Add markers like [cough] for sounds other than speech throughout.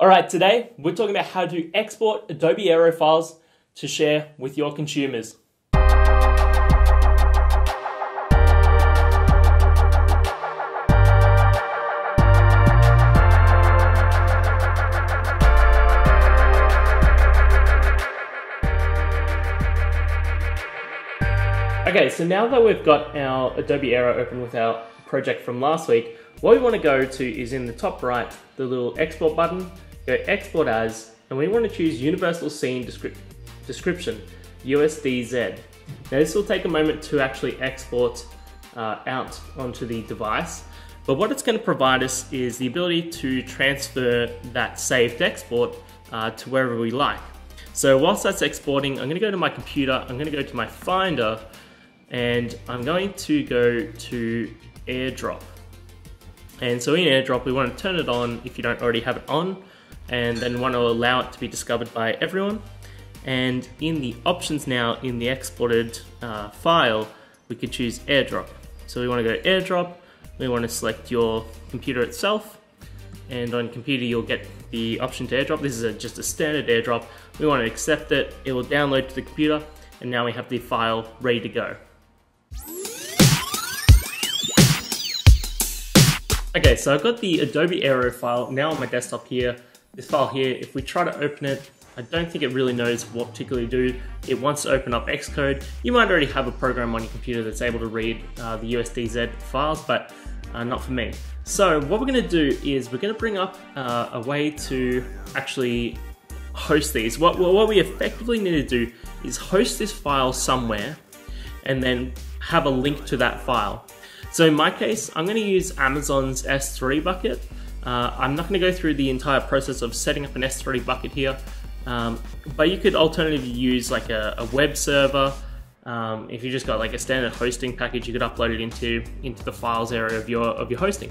All right, today we're talking about how to export Adobe Aero files to share with your consumers. Okay, so now that we've got our Adobe Aero open with our project from last week, what we want to go to is in the top right, the little export button, go export as, and we want to choose universal scene descrip description, USDZ. Now this will take a moment to actually export uh, out onto the device, but what it's going to provide us is the ability to transfer that saved export uh, to wherever we like. So whilst that's exporting, I'm going to go to my computer, I'm going to go to my Finder, and I'm going to go to airdrop. And so in airdrop, we want to turn it on if you don't already have it on, and then want to allow it to be discovered by everyone. And in the options now, in the exported uh, file, we could choose airdrop. So we want to go airdrop, we want to select your computer itself, and on computer you'll get the option to airdrop. This is a, just a standard airdrop. We want to accept it, it will download to the computer, and now we have the file ready to go. Okay, so I've got the Adobe Aero file now on my desktop here. This file here, if we try to open it, I don't think it really knows what particularly do. It wants to open up Xcode. You might already have a program on your computer that's able to read uh, the USDZ files, but uh, not for me. So what we're gonna do is we're gonna bring up uh, a way to actually host these. What, what we effectively need to do is host this file somewhere and then have a link to that file. So in my case, I'm going to use Amazon's S3 bucket. Uh, I'm not going to go through the entire process of setting up an S3 bucket here, um, but you could alternatively use like a, a web server. Um, if you just got like a standard hosting package, you could upload it into into the files area of your of your hosting.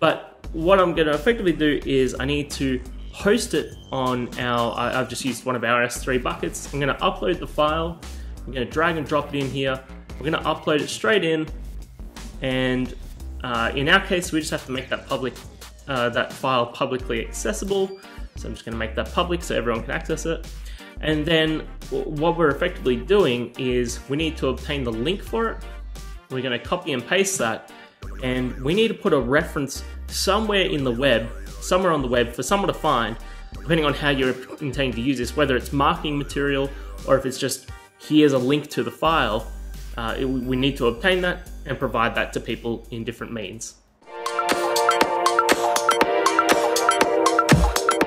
But what I'm going to effectively do is I need to host it on our. I've just used one of our S3 buckets. I'm going to upload the file. I'm going to drag and drop it in here. We're going to upload it straight in and uh, in our case, we just have to make that public, uh, that file publicly accessible. So I'm just going to make that public so everyone can access it. And then what we're effectively doing is we need to obtain the link for it. We're going to copy and paste that. And we need to put a reference somewhere in the web, somewhere on the web for someone to find, depending on how you're intending to use this, whether it's marketing material or if it's just here's a link to the file. Uh, it, we need to obtain that and provide that to people in different means.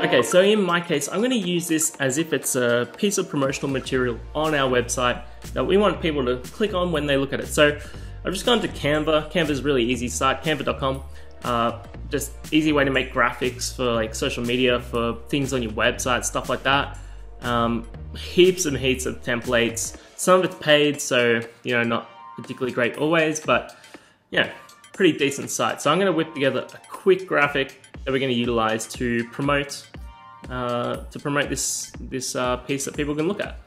Okay, so in my case, I'm going to use this as if it's a piece of promotional material on our website that we want people to click on when they look at it. So I've just gone to Canva. Canva's a really easy site, canva.com. Uh, just easy way to make graphics for like social media, for things on your website, stuff like that. Um, heaps and heaps of templates. Some of it's paid, so you know, not particularly great always, but yeah, pretty decent site. So I'm gonna whip together a quick graphic that we're gonna utilize to promote uh, to promote this this uh, piece that people can look at.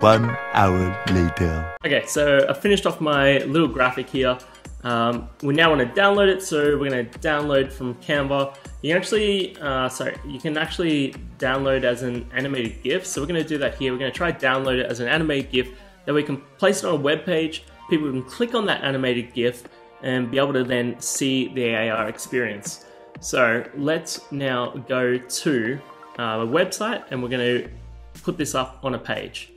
One hour later. Okay, so I finished off my little graphic here. Um, we now want to download it, so we're going to download from Canva. You can actually, uh, sorry, you can actually download as an animated GIF. So we're going to do that here. We're going to try download it as an animated GIF that we can place it on a web page people can click on that animated GIF and be able to then see the AR experience. So let's now go to uh, a website and we're going to put this up on a page.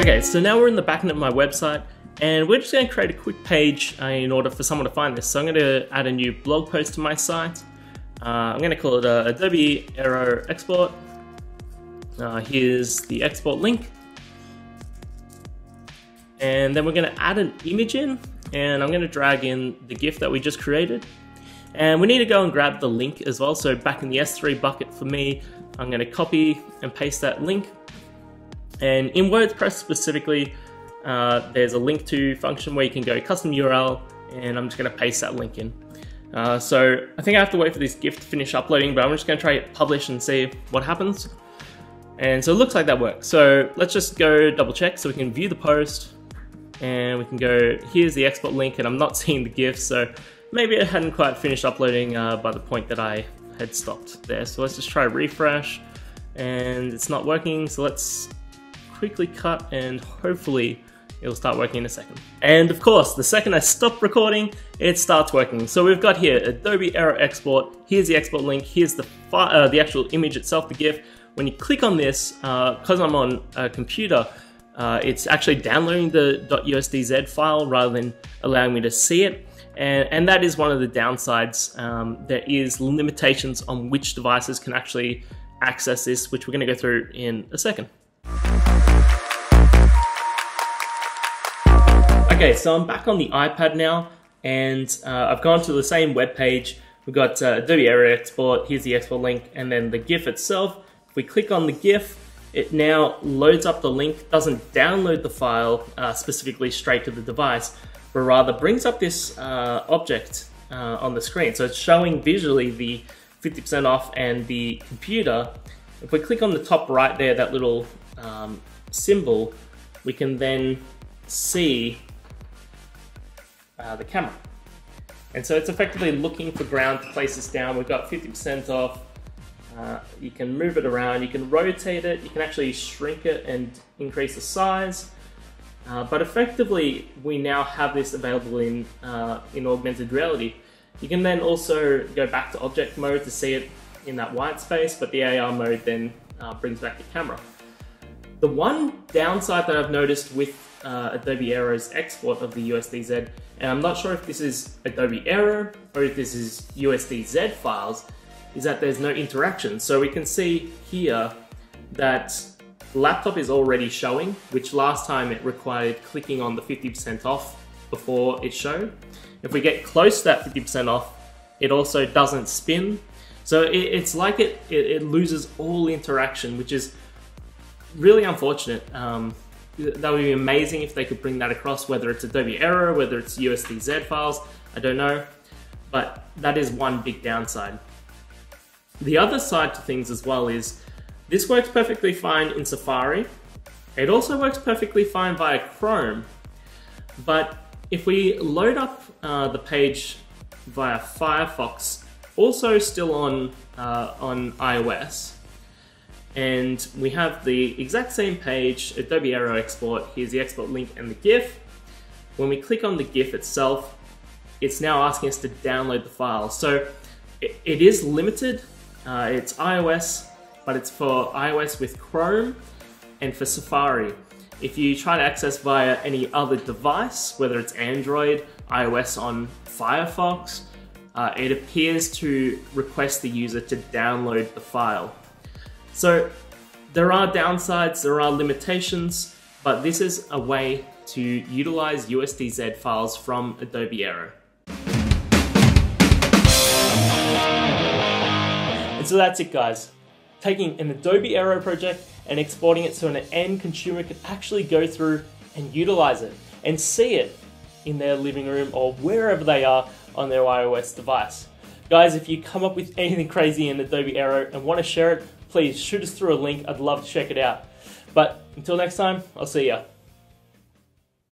Okay, so now we're in the backend of my website and we're just going to create a quick page uh, in order for someone to find this. So I'm going to add a new blog post to my site. Uh, I'm going to call it uh, Adobe Aero Export. Uh, here's the export link. And then we're gonna add an image in and I'm gonna drag in the GIF that we just created. And we need to go and grab the link as well. So back in the S3 bucket for me, I'm gonna copy and paste that link. And in WordPress specifically, uh, there's a link to function where you can go custom URL and I'm just gonna paste that link in. Uh, so I think I have to wait for this GIF to finish uploading, but I'm just gonna try it publish and see what happens. And so it looks like that works. So let's just go double check so we can view the post and we can go, here's the export link and I'm not [laughs] seeing the GIF, so maybe it hadn't quite finished uploading uh, by the point that I had stopped there. So let's just try refresh and it's not working. So let's quickly cut and hopefully it'll start working in a second. And of course, the second I stop recording, it starts working. So we've got here Adobe Aero Export. Here's the export link. Here's the uh, the actual image itself, the GIF. When you click on this, because uh, I'm on a computer, uh, it's actually downloading the .usdz file rather than allowing me to see it. And, and that is one of the downsides. Um, there is limitations on which devices can actually access this, which we're going to go through in a second. Okay, so I'm back on the iPad now, and uh, I've gone to the same web page. We've got uh, Adobe Aero Export, here's the export link, and then the GIF itself. If we click on the GIF, it now loads up the link, doesn't download the file uh, specifically straight to the device, but rather brings up this uh, object uh, on the screen. So it's showing visually the 50% off and the computer. If we click on the top right there, that little um, symbol, we can then see uh, the camera. And so it's effectively looking for ground to place this down. We've got 50% off. Uh, you can move it around, you can rotate it, you can actually shrink it and increase the size. Uh, but effectively, we now have this available in, uh, in augmented reality. You can then also go back to object mode to see it in that white space, but the AR mode then uh, brings back the camera. The one downside that I've noticed with uh, Adobe Aero's export of the USDZ, and I'm not sure if this is Adobe Aero or if this is USDZ files, is that there's no interaction. So we can see here that laptop is already showing, which last time it required clicking on the 50% off before it showed. If we get close to that 50% off, it also doesn't spin. So it, it's like it, it, it, loses all interaction, which is really unfortunate. Um, that would be amazing if they could bring that across, whether it's Adobe Aero, whether it's USDZ files, I don't know. But that is one big downside. The other side to things as well is this works perfectly fine in Safari. It also works perfectly fine via Chrome. But if we load up uh, the page via Firefox, also still on, uh, on iOS, and we have the exact same page, Adobe Aero Export, here's the export link and the GIF. When we click on the GIF itself, it's now asking us to download the file. So it, it is limited, uh, it's iOS, but it's for iOS with Chrome and for Safari. If you try to access via any other device, whether it's Android, iOS on Firefox, uh, it appears to request the user to download the file. So there are downsides, there are limitations, but this is a way to utilize USDZ files from Adobe Aero. And so that's it guys. Taking an Adobe Aero project and exporting it so an end consumer can actually go through and utilize it and see it in their living room or wherever they are on their iOS device. Guys, if you come up with anything crazy in Adobe Aero and want to share it, please shoot us through a link. I'd love to check it out. But until next time, I'll see ya.